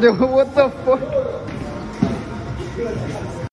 Dude, what the fuck?